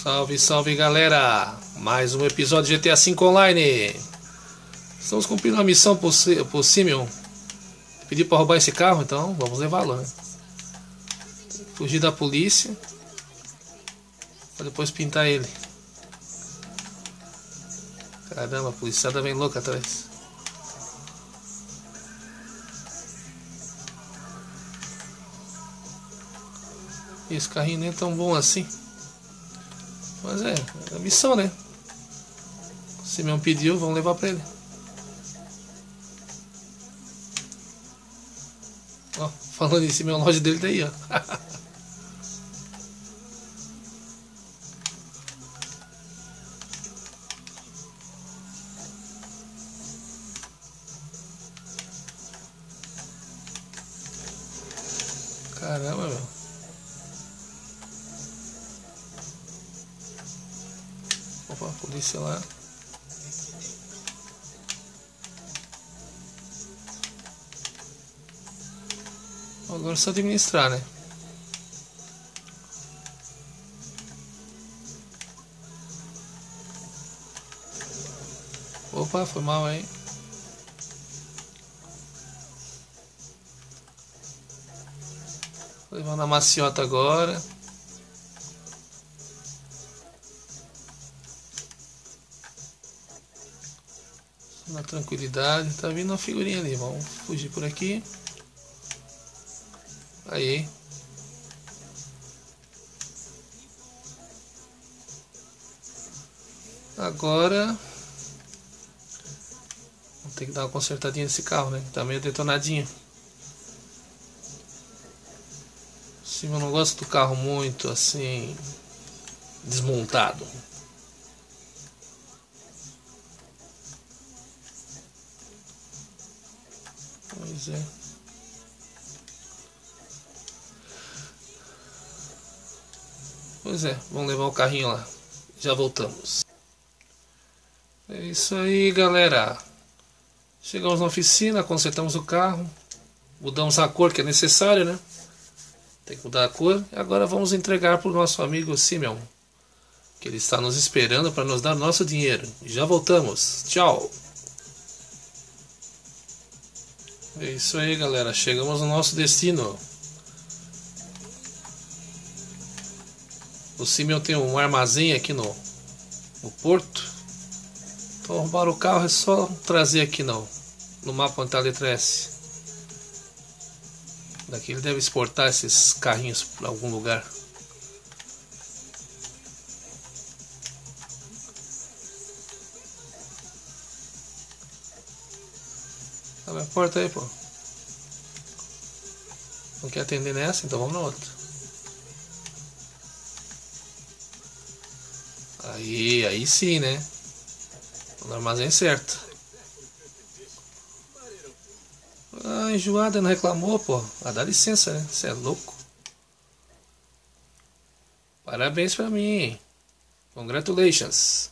Salve, salve galera! Mais um episódio de GTA V Online. Estamos cumprindo uma missão por, por Simeon. Pedi para roubar esse carro, então vamos levá-lo, né? Fugir da polícia. Pra depois pintar ele. Caramba, a policiada vem louca atrás. Esse carrinho nem é tão bom assim. Mas é, é a missão, né? O Simeão pediu, vamos levar pra ele. Ó, falando em cima, a loja dele tá aí, ó. Caramba, meu. Opa, polícia lá. Agora é só administrar, né? Opa, foi mal aí. Levando a maciota agora. Na tranquilidade. Tá vindo uma figurinha ali. Vamos fugir por aqui. Aí. Agora. Vou ter que dar uma consertadinha nesse carro, né? Tá meio detonadinho. Sim, eu não gosto do carro muito assim. Desmontado. Pois é. Pois é, vamos levar o carrinho lá. Já voltamos. É isso aí, galera. Chegamos na oficina, consertamos o carro. Mudamos a cor que é necessário, né? Tem que mudar a cor. Agora vamos entregar para o nosso amigo Simeon. Que ele está nos esperando para nos dar nosso dinheiro. Já voltamos. Tchau. É isso aí, galera. Chegamos no nosso destino. O Simeon tem um armazém aqui no, no porto. Então roubar o carro é só trazer aqui no, no mapa onde está a letra S. Daqui ele deve exportar esses carrinhos para algum lugar. Abre a porta aí, pô. Não quer atender nessa? Então vamos na outra. Aí, aí sim, né? No armazém certo. Ah, enjoada, não reclamou, pô. Ah, dá licença, né? Você é louco. Parabéns pra mim. Congratulations.